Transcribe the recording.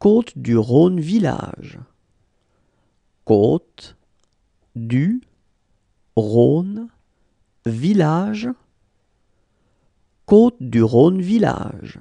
Côte du Rhône village. Côte du Rhône village. Côte du Rhône village.